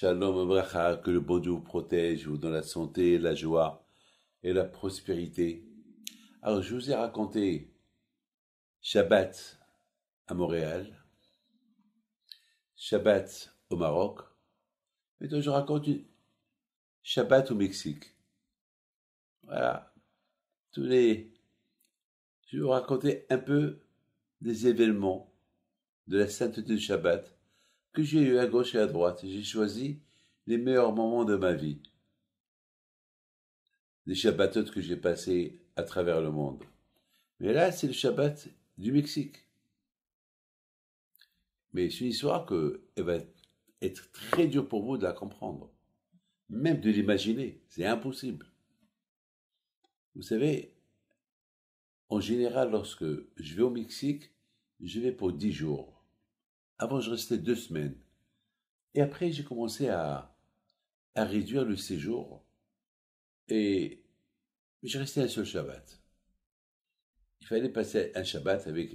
Shalom Abracha, que le bon Dieu vous protège, vous donne la santé, la joie et la prospérité. Alors, je vous ai raconté Shabbat à Montréal, Shabbat au Maroc. Maintenant, je raconte Shabbat au Mexique. Voilà. Tous les. Je vais vous raconter un peu des événements de la sainteté du Shabbat que j'ai eu à gauche et à droite. J'ai choisi les meilleurs moments de ma vie. Les Shabbatotes que j'ai passés à travers le monde. Mais là, c'est le Shabbat du Mexique. Mais c'est une histoire que elle va être très dure pour vous de la comprendre. Même de l'imaginer. C'est impossible. Vous savez, en général, lorsque je vais au Mexique, je vais pour dix jours. Avant, je restais deux semaines. Et après, j'ai commencé à, à réduire le séjour. Et je restais un seul Shabbat. Il fallait passer un Shabbat avec,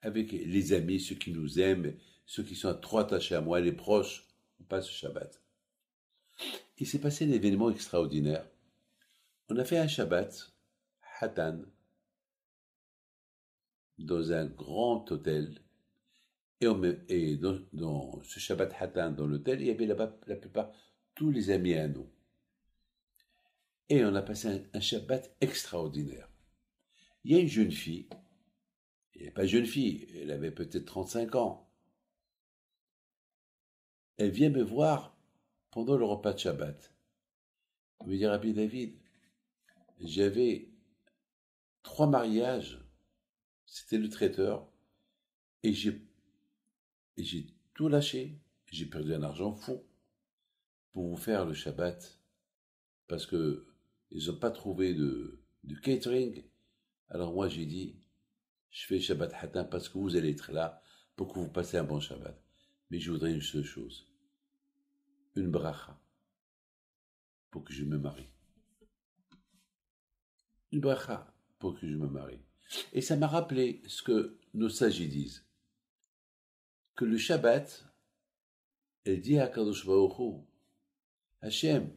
avec les amis, ceux qui nous aiment, ceux qui sont trop attachés à moi, les proches. On passe le Shabbat. Il s'est passé un événement extraordinaire. On a fait un Shabbat, Hatan, dans un grand hôtel et, dans, ce Shabbat Hatan, dans l'hôtel, il y avait là-bas la plupart tous les amis à nous. Et on a passé un, Shabbat extraordinaire. Il y a une jeune fille, elle n'est pas jeune fille, elle avait peut-être 35 ans. Elle vient me voir pendant le repas de Shabbat. Elle me dit, Rabbi David, j'avais trois mariages, c'était le traiteur, et j'ai et j'ai tout lâché. J'ai perdu un argent fou pour vous faire le Shabbat. Parce que ils n'ont pas trouvé de, catering. Alors moi j'ai dit, je fais Shabbat Hatin parce que vous allez être là pour que vous passiez un bon Shabbat. Mais je voudrais une seule chose. Une bracha. Pour que je me marie. Une bracha pour que je me marie. Et ça m'a rappelé ce que nos sages disent que le Shabbat, elle dit à Kadosh Hachem,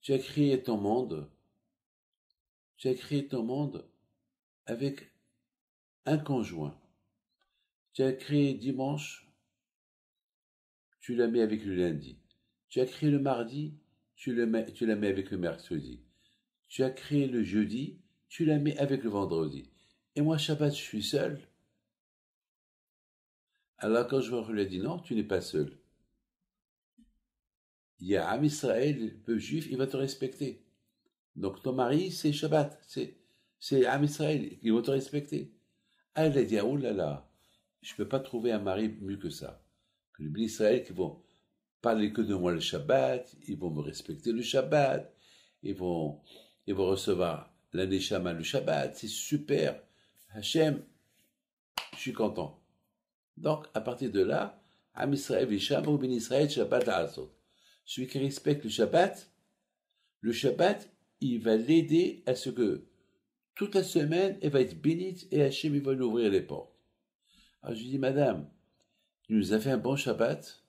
tu as créé ton monde, tu as créé ton monde avec un conjoint. Tu as créé dimanche, tu la mets avec le lundi. Tu as créé le mardi, tu, le mets, tu la mets avec le mercredi. Tu as créé le jeudi, tu la mets avec le vendredi. Et moi, Shabbat, je suis seul. Alors quand je lui ai dit non, tu n'es pas seul. Il y a Am Israël, le peuple juif, il va te respecter. Donc ton mari, c'est Shabbat, c'est, c'est Am Israël, il va te respecter. Ah, elle a dit, oh là là, je ne peux pas trouver un mari mieux que ça. Que les Israël qui vont parler que de moi le Shabbat, ils vont me respecter le Shabbat, ils vont, ils vont recevoir l'année Shama le Shabbat, c'est super. Hachem, je suis content. Donc, à partir de là, Am Israël Ben Israël Shabbat Azot. Celui qui respecte le Shabbat, le Shabbat, il va l'aider à ce que toute la semaine, elle va être bénite et Hachem, il va lui ouvrir les portes. Alors je lui dis, Madame, il nous a fait un bon Shabbat.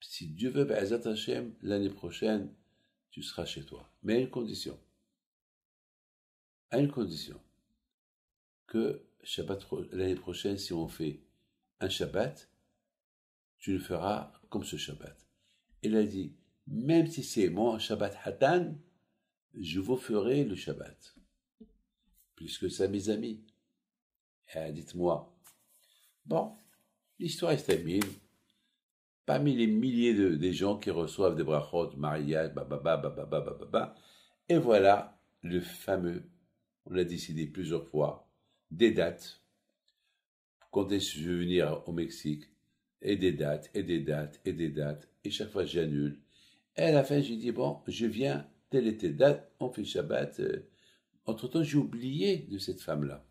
Si Dieu veut, Azat Hachem, l'année prochaine, tu seras chez toi. Mais à une condition. À une condition. Que Shabbat, l'année prochaine, si on fait un Shabbat, tu le feras comme ce Shabbat. Il a dit, même si c'est mon Shabbat Hatan, je vous ferai le Shabbat. Puisque c'est mes amis. Et dites-moi. Bon, l'histoire est stabile. Parmi les milliers de gens qui reçoivent des brachot, mariage, bababa, et voilà le fameux, on l'a décidé plusieurs fois, des dates quand est-ce que je vais venir au Mexique? Et des dates, et des dates, et des dates. Et chaque fois, j'annule. Et à la fin, j'ai dit, bon, je viens, telle telle date, on fait Shabbat. Euh. Entre-temps, j'ai oublié de cette femme-là.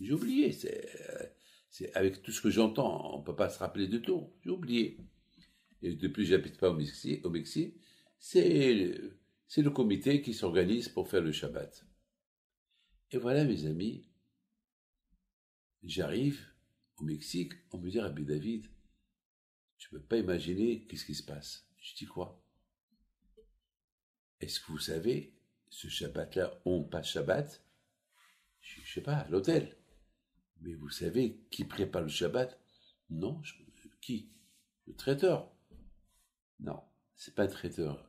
J'ai oublié. C'est, avec tout ce que j'entends, on ne peut pas se rappeler de tout. J'ai oublié. Et depuis, j'habite pas au Mexique. Au Mexique c'est le comité qui s'organise pour faire le Shabbat. Et voilà, mes amis, J'arrive au Mexique, on me dit Rabbi David, tu peux pas imaginer qu'est-ce qui se passe. Je dis quoi? Est-ce que vous savez, ce Shabbat-là, on pas Shabbat? Je, ne sais pas, à l'hôtel. Mais vous savez qui prépare le Shabbat? Non, qui? Le traiteur. Non, c'est pas un traiteur.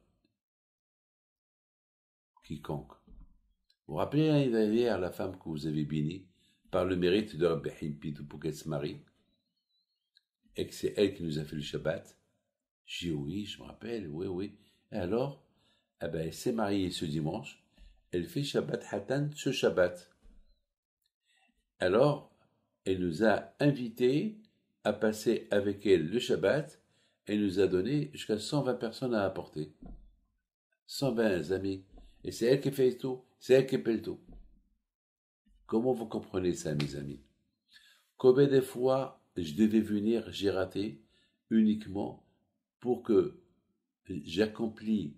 Quiconque. Vous vous rappelez l'année dernière la femme que vous avez bénie? Par le mérite de Rabbi Pitou marie et que c'est elle qui nous a fait le Shabbat J'ai oui, je me rappelle, oui, oui. Et alors, eh ben, elle s'est mariée ce dimanche, elle fait Shabbat Hatan ce Shabbat. Alors, elle nous a invités à passer avec elle le Shabbat et nous a donné jusqu'à 120 personnes à apporter. 120 amis. Et c'est elle qui fait tout, c'est elle qui paie tout. Comment vous comprenez ça, mes amis? Combien de fois je devais venir, j'ai raté, uniquement pour que j'accomplis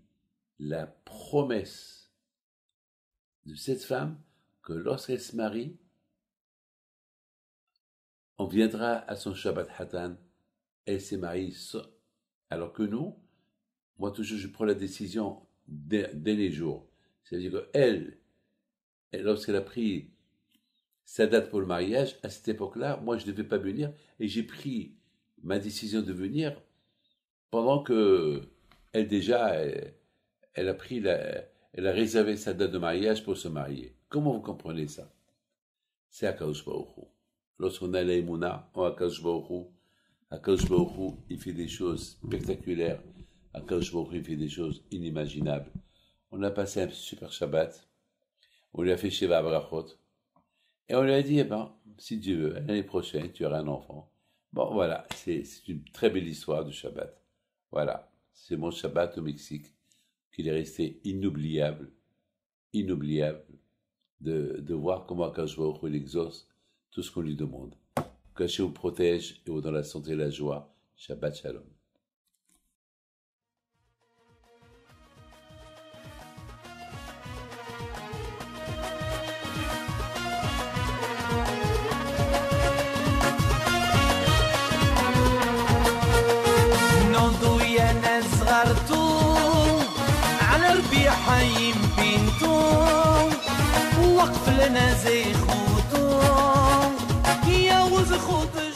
la promesse de cette femme que lorsqu'elle se marie, on viendra à son Shabbat Hatan, elle s'est mariée, alors que nous, moi toujours je prends la décision dès, les jours. C'est-à-dire qu'elle, lorsqu'elle a pris sa date pour le mariage, à cette époque-là, moi je ne devais pas venir et j'ai pris ma décision de venir pendant que elle déjà, elle, a pris elle a réservé sa date de mariage pour se marier. Comment vous comprenez ça? C'est Baruch Lorsqu'on a l'Aïmouna, on a Akadosh Baruch il fait des choses spectaculaires. Baruch il fait des choses inimaginables. On a passé un super Shabbat. On lui a fait Sheva Brachot. Et on lui a dit, eh ben, si Dieu veut, l'année prochaine, tu auras un enfant. Bon, voilà, c'est une très belle histoire du Shabbat. Voilà, c'est mon Shabbat au Mexique, qu'il est resté inoubliable, inoubliable de, de voir comment Akash il exauce tout ce qu'on lui demande. Caché ou protège et dans la santé et la joie. Shabbat Shalom. في حي بنتو وقف لنا زي خوتو يا وز خوتش